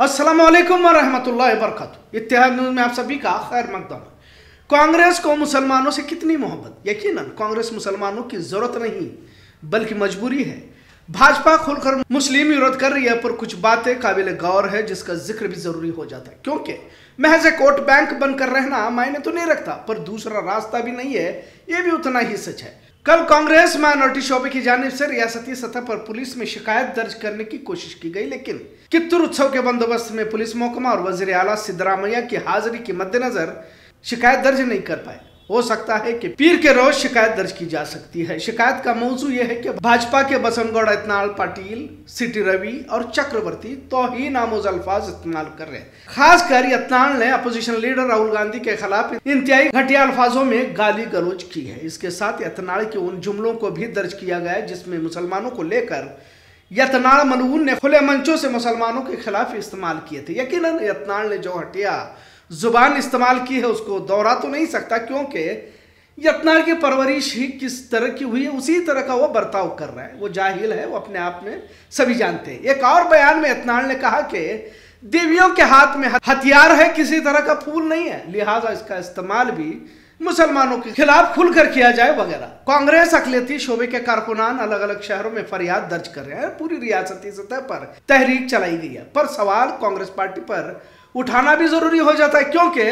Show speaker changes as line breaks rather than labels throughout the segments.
अस्सलाम वालेकुम वरहमतुल्लाहि वबरकातुहू। इत्तेहाद न्यूज़ में आप सभी का खैर मकदम। कांग्रेस को मुसलमानों से कितनी मोहब्बत? यकीनन, कांग्रेस मुसलमानों की ज़रूरत नहीं, बल्कि मजबूरी है। भाजपा खुलकर मुस्लिम विरोध कर रही है, पर कुछ बातें काबिल गौर है, जिसका ज़िक्र भी ज़रूरी हो जाता है। क्योंकि महज एक वोट बैंक बनकर रहना मायने तो नहीं रखता, पर दूसरा रास्ता भी नहीं है, ये भी उतना ही सच है। कल कांग्रेस माइनॉरिटी शोबे की जानब से रियासती सतह पर पुलिस में शिकायत दर्ज करने की कोशिश की गई, लेकिन कित्तूर उत्सव के बंदोबस्त में पुलिस महकमा और वज़ीर आला सिद्धरामैया की हाजिरी के मद्देनजर शिकायत दर्ज नहीं कर पाए। हो सकता है कि पीर के रोज शिकायत दर्ज की जा सकती है। शिकायत का मौजू यह है कि भाजपा के बसनगौड़ इतनाल पाटिल, सिटी रवि और चक्रवर्ती तो ही नामोज अल्फाज इस्तेमाल कर रहे हैं। खासकर यत्नाल ने अपोजिशन लीडर राहुल गांधी के खिलाफ इंतहाई घटिया अल्फाजों में गाली गलोच की है। इसके साथ यत्नाल के उन जुमलों को भी दर्ज किया गया जिसमें मुसलमानों को लेकर यतनाल मलून ने खुले मंचों से मुसलमानों के खिलाफ इस्तेमाल किए थे। यकीनन, यतनाल ने जो हटिया ज़ुबान इस्तेमाल की है, उसको दोहरा तो नहीं सकता, क्योंकि यत्नाल की परवरिश ही किस तरह की हुई है, उसी तरह का वो बर्ताव कर रहा है। वो जाहिल है, वो अपने आप में सभी जानते हैं। एक और बयान में यतनाल ने कहा कि देवियों के हाथ में हथियार है, किसी तरह का फूल नहीं है, लिहाजा इसका इस्तेमाल भी मुसलमानों के खिलाफ खुलकर किया जाए वगैरह। कांग्रेस अकलियती शोबे के कारकुनान अलग अलग शहरों में फरियाद दर्ज कर रहे हैं। पूरी रियासती सतह पर तहरीक चलाई गई है। पर सवाल कांग्रेस पार्टी पर उठाना भी ज़रूरी हो जाता है, क्योंकि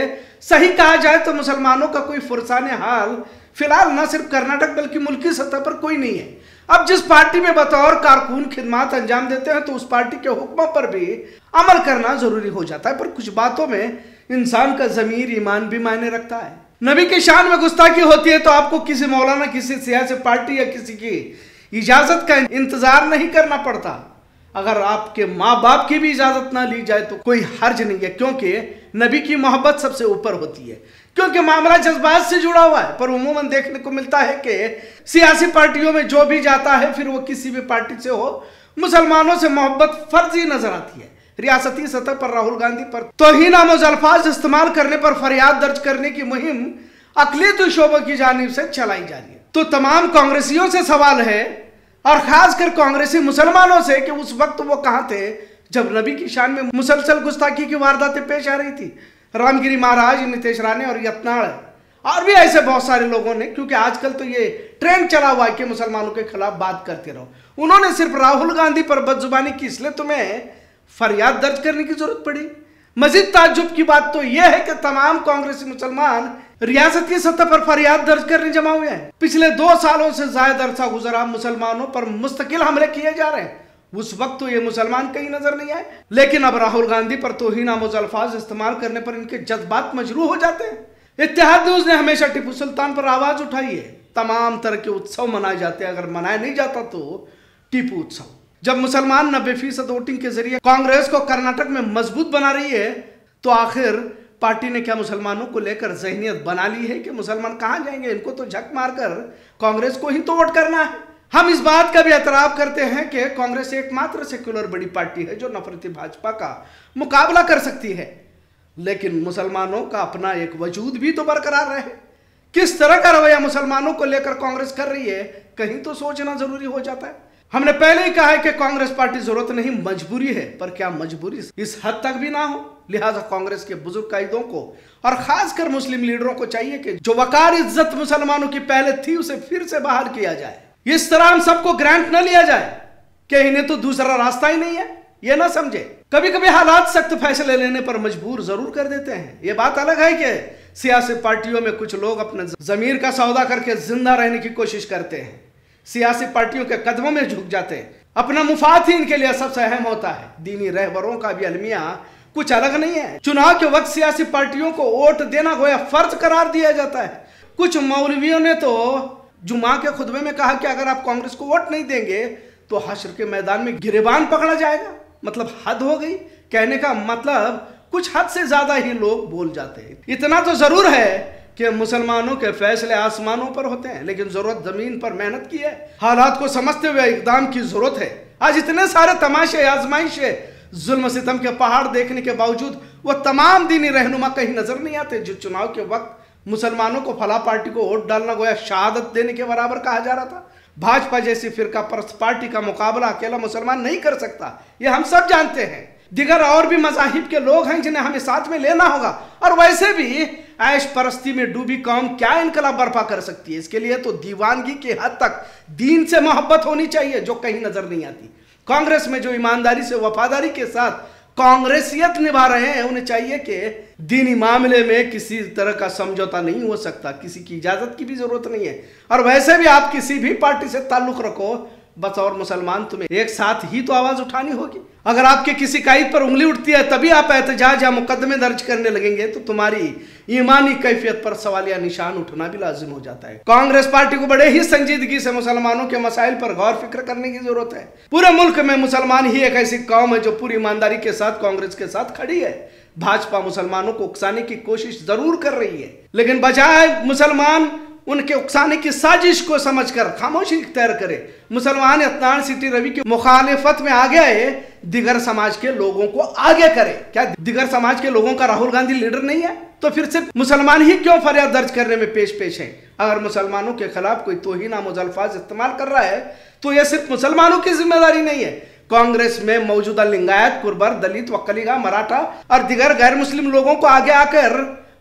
सही कहा जाए तो मुसलमानों का कोई फुरसान हाल फ़िलहाल न सिर्फ़ कर्नाटक बल्कि मुल्की सतह पर कोई नहीं है। अब जिस पार्टी में बतौर कारकुन खिदमात अंजाम देते हैं तो उस पार्टी के हुक्म पर भी अमल करना ज़रूरी हो जाता है। पर कुछ बातों में इंसान का जमीर ईमान भी मायने रखता है। नबी की शान में गुस्ताखी होती है तो आपको किसी मौलाना, किसी सियासी पार्टी या किसी की इजाज़त का इंतज़ार नहीं करना पड़ता। अगर आपके माँ बाप की भी इजाज़त ना ली जाए तो कोई हर्ज नहीं है, क्योंकि नबी की मोहब्बत सबसे ऊपर होती है। क्योंकि मामला जज्बात से जुड़ा हुआ है, पर उमूमन देखने को मिलता है कि सियासी पार्टियों में जो भी जाता है, फिर वो किसी भी पार्टी से हो, मुसलमानों से मोहब्बत फर्जी नज़र आती है। रियासती सतह पर राहुल गांधी पर। तोहिन अल्फाज इस्तेमाल करने पर फरियाद दर्ज करने की मुहिम अकलीत शोबों की जानब से चलाई जा रही है। तो तमाम कांग्रेसियों से सवाल है और खासकर कांग्रेसी मुसलमानों से कि उस वक्त वो कहाँ थे, जब नबी की शान में मुसलसल गुस्ताखी की वारदातें पेश आ रही थी। रामगिरी महाराज, नीतीश राणे और यत्नाड़ और भी ऐसे बहुत सारे लोगों ने, क्योंकि आजकल तो ये ट्रेंड चला हुआ है कि मुसलमानों के खिलाफ बात करते रहो। उन्होंने सिर्फ़ राहुल गांधी पर बदजुबानी की, इसलिए तुम्हें फरियाद दर्ज करने की ज़रूरत पड़ी। मजीद ताजुब की बात तो यह है कि तमाम कांग्रेसी मुसलमान रियासती सतह पर फरियाद दर्ज करने जमा हुए हैं। पिछले दो सालों से जायद अरसा गुजरा मुसलमानों पर मुस्तकिल हमले किए जा रहे हैं। उस वक्त तो ये मुसलमान कहीं नज़र नहीं आए। लेकिन अब राहुल गांधी पर तो तोहिना मुजल्फाज इस्तेमाल करने पर इनके जज्बात मजरू हो जाते हैं। इतिहाद न्यूज़ ने हमेशा टिप्पू सुल्तान पर आवाज़ उठाई है। तमाम तरह के उत्सव मनाए जाते हैं। अगर मनाया नहीं जाता तो टीपू उत्सव। जब मुसलमान नब्बे फ़ीसद वोटिंग के ज़रिए कांग्रेस को कर्नाटक में मज़बूत बना रही है तो आखिर पार्टी ने क्या मुसलमानों को लेकर जहनीत बना ली है कि मुसलमान कहाँ जाएँगे? इनको तो झक मारकर कांग्रेस को ही तो वोट करना है। हम इस बात का भी एतराब करते हैं कि कांग्रेस एकमात्र सेक्युलर बड़ी पार्टी है जो नफरती भाजपा का मुकाबला कर सकती है। लेकिन मुसलमानों का अपना एक वजूद भी तो बरकरार रहे। किस तरह का रवैया मुसलमानों को लेकर कांग्रेस कर रही है, कहीं तो सोचना ज़रूरी हो जाता है। हमने पहले ही कहा है कि कांग्रेस पार्टी ज़रूरत नहीं, मजबूरी है, पर क्या मजबूरी इस हद तक भी ना हो? लिहाजा कांग्रेस के बुज़ुर्ग कायदों को, और खासकर मुस्लिम लीडरों को चाहिए कि जो वकार इज़्ज़त मुसलमानों की पहले थी, उसे फिर से बाहर किया जाए। इस तरह हम सबको ग्रांट न लिया जाए कि इन्हें तो दूसरा रास्ता ही नहीं है, ये ना समझे। कभी कभी हालात सख्त फैसले लेने पर मजबूर ज़रूर कर देते हैं। ये बात अलग है कि सियासी पार्टियों में कुछ लोग अपने जमीर का सौदा करके ज़िंदा रहने की कोशिश करते हैं। सियासी पार्टियों के कदमों में झुक जाते हैं। अपना मुफाद ही इनके लिए सबसे अहम होता है। दीनी रहबरों का भी अलमिया कुछ अलग नहीं है। चुनाव के वक्त सियासी पार्टियों को वोट देना गोया फ़र्ज़ करार दिया जाता है। कुछ मौलवियों ने तो जुमा के खुतबे में कहा कि अगर आप कांग्रेस को वोट नहीं देंगे तो हशर के मैदान में गिरेबान पकड़ा जाएगा। मतलब हद हो गई। कहने का मतलब कुछ हद से ज़्यादा ही लोग बोल जाते हैं। इतना तो ज़रूर है कि मुसलमानों के फैसले आसमानों पर होते हैं, लेकिन ज़रूरत ज़मीन पर मेहनत की है। हालात को समझते हुए इकदाम की ज़रूरत है। आज इतने सारे तमाशे, आजमाइश है जुल्म सितम के पहाड़ देखने के बावजूद वो तमाम दीनी रहनुमा कहीं नज़र नहीं आते, जो चुनाव के वक्त मुसलमानों को फला पार्टी को वोट डालना गोया शहादत देने के बराबर कहा जा रहा था। भाजपा जैसी फिरका परस्त पार्टी का मुकाबला अकेला मुसलमान नहीं कर सकता, ये हम सब जानते हैं। दिगर और भी मजाहिब के लोग हैं जिन्हें हमें साथ में लेना होगा। और वैसे भी ऐश परस्ती में डूबी कौम क्या इनकलाब बर्पा कर सकती है? इसके लिए तो दीवानगी के हद तक दीन से मोहब्बत होनी चाहिए, जो कहीं नज़र नहीं आती। कांग्रेस में जो ईमानदारी से वफादारी के साथ कांग्रेसियत निभा रहे हैं, उन्हें चाहिए कि दीनी मामले में किसी तरह का समझौता नहीं हो सकता। किसी की इजाज़त की भी ज़रूरत नहीं है। और वैसे भी आप किसी भी पार्टी से ताल्लुक रखो बस और मुसलमान तुम्हें एक साथ ही तो आवाज़ उठानी होगी। अगर आपके किसी कायद पर उंगली उठती है, तभी आप एहतजाज या मुकदमे दर्ज करने लगेंगे तो तुम्हारी ईमानी कैफियत पर सवाल या निशान उठना भी लाजिम हो जाता है। कांग्रेस पार्टी को बड़े ही संजीदगी से मुसलमानों के मसाइल पर गौर फ़िक्र करने की ज़रूरत है। पूरे मुल्क में मुसलमान ही एक ऐसी कौम है जो पूरी ईमानदारी के साथ कांग्रेस के साथ खड़ी है। भाजपा मुसलमानों को उकसाने की कोशिश ज़रूर कर रही है। लेकिन बजाय मुसलमान उनके उकसाने की साजिश को समझकर खामोशी इख्तियार करे। मुसलमान इतनान सिटी रवि की मुखालिफत में आ गए दिगर समाज के लोगों को आगे करे। क्या दिगर समाज के लोगों का राहुल गांधी लीडर नहीं है? तो फिर सिर्फ़ मुसलमान ही क्यों फरियाद दर्ज करने में पेश पेश है? अगर मुसलमानों के खिलाफ कोई तोहिना मुजल्फाज इस्तेमाल कर रहा है तो यह सिर्फ़ मुसलमानों की ज़िम्मेदारी नहीं है। कांग्रेस में मौजूदा लिंगायत कुर्बर दलित वक्लीगा मराठा और दिगर गैर मुस्लिम लोगों को आगे आकर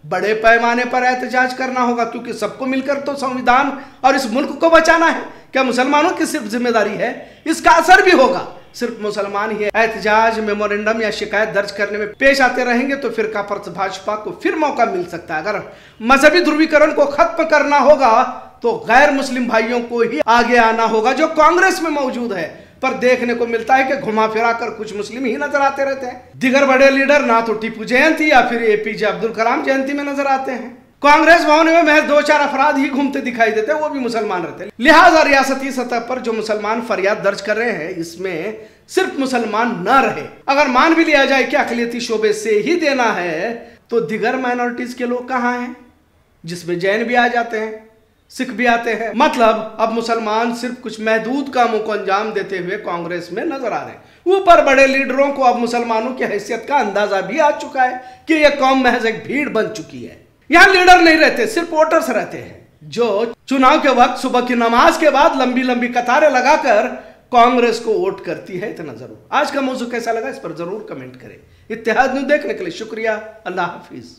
बड़े पैमाने पर एहतजाज करना होगा, क्योंकि सबको मिलकर तो संविधान और इस मुल्क को बचाना है। क्या मुसलमानों की सिर्फ़ ज़िम्मेदारी है? इसका असर भी होगा। सिर्फ़ मुसलमान ही एहतजाज, मेमोरेंडम या शिकायत दर्ज करने में पेश आते रहेंगे तो फिर का परत भाजपा को फिर मौका मिल सकता है। अगर मजहबी ध्रुवीकरण को खत्म करना होगा तो गैर मुस्लिम भाइयों को ही आगे आना होगा, जो कांग्रेस में मौजूद है। पर देखने को मिलता है कि घुमा फिरा कर कुछ मुस्लिम ही नज़र आते रहते हैं। दिगर बड़े लीडर ना तो टीपू जयंती या फिर एपीजे अब्दुल कलाम जयंती में नज़र आते हैं। कांग्रेस भवन में महज दो चार अफराद ही घूमते दिखाई देते हैं, वो भी मुसलमान रहते हैं। लिहाजा रियासती सतह पर जो मुसलमान फरियाद दर्ज कर रहे हैं, इसमें सिर्फ़ मुसलमान न रहे। अगर मान भी लिया जाए कि अकलियती शोबे से ही देना है तो दिगर माइनॉरिटीज के लोग कहाँ हैं, जिसमें जैन भी आ जाते हैं। सिख भी आते हैं। मतलब अब मुसलमान सिर्फ़ कुछ महदूद कामों को अंजाम देते हुए कांग्रेस में नज़र आ रहे हैं। ऊपर बड़े लीडरों को अब मुसलमानों की हैसियत का अंदाज़ा भी आ चुका है कि यह कौम महज एक भीड़ बन चुकी है। यहाँ लीडर नहीं रहते, सिर्फ़ वोटर्स रहते हैं, जो चुनाव के वक्त सुबह की नमाज़ के बाद लंबी लंबी कतारें लगाकर कांग्रेस को वोट करती है। इतना ज़रूर। आज का मौजूद कैसा लगा, इस पर ज़रूर कमेंट करें। इतिहाद न्यूज़ देखने के लिए शुक्रिया। अल्लाह हाफिज़।